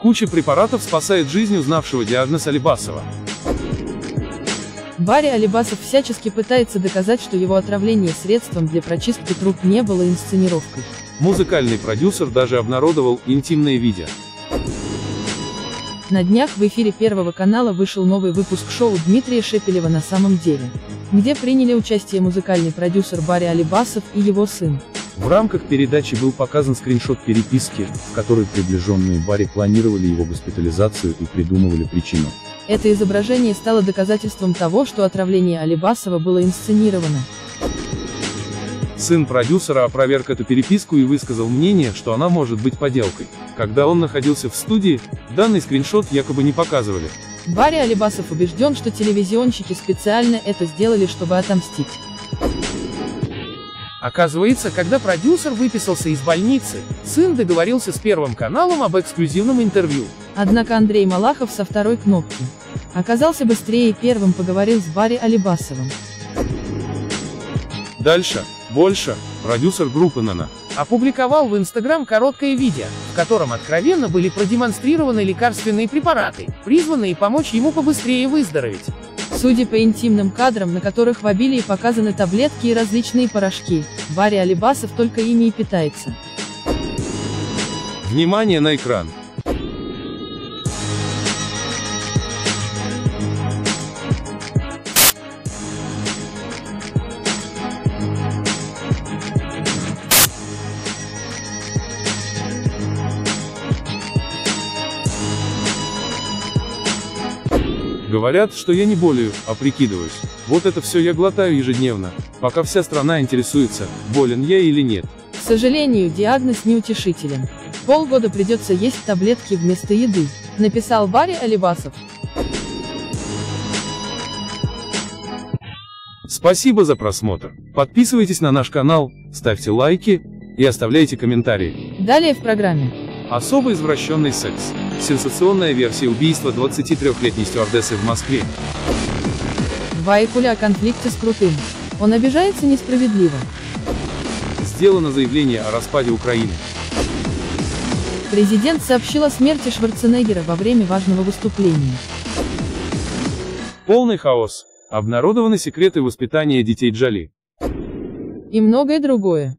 Куча препаратов спасает жизнь узнавшего диагноз Алибасова. Барри Алибасов всячески пытается доказать, что его отравление средством для прочистки труб не было инсценировкой. Музыкальный продюсер даже обнародовал интимное видео. На днях в эфире Первого канала вышел новый выпуск шоу Дмитрия Шепелева «На самом деле», где приняли участие музыкальный продюсер Барри Алибасов и его сын. В рамках передачи был показан скриншот переписки, в которой приближенные Барри планировали его госпитализацию и придумывали причину. Это изображение стало доказательством того, что отравление Алибасова было инсценировано. Сын продюсера опроверг эту переписку и высказал мнение, что она может быть подделкой. Когда он находился в студии, данный скриншот якобы не показывали. Барри Алибасов убежден, что телевизионщики специально это сделали, чтобы отомстить. Оказывается, когда продюсер выписался из больницы, сын договорился с Первым каналом об эксклюзивном интервью. Однако Андрей Малахов со второй кнопки оказался быстрее и первым поговорил с Барри Алибасовым. Дальше, больше, продюсер группы «Нана» Опубликовал в Инстаграм короткое видео, в котором откровенно были продемонстрированы лекарственные препараты, призванные помочь ему побыстрее выздороветь. Судя по интимным кадрам, на которых в обилии показаны таблетки и различные порошки, Барри Алибасов только ими и питается. Внимание на экран. Говорят, что я не болею, а прикидываюсь. Вот это все я глотаю ежедневно, пока вся страна интересуется, болен я или нет. К сожалению, диагноз неутешителен. Полгода придется есть таблетки вместо еды, написал Барри Алибасов. Спасибо за просмотр. Подписывайтесь на наш канал, ставьте лайки и оставляйте комментарии. Далее в программе. Особо извращенный секс. Сенсационная версия убийства 23-летней стюардессы в Москве. Вайкуля о конфликте с Крутым. Он обижается несправедливо. Сделано заявление о распаде Украины. Президент сообщил о смерти Шварценеггера во время важного выступления. Полный хаос. Обнародованы секреты воспитания детей Джоли. И многое другое.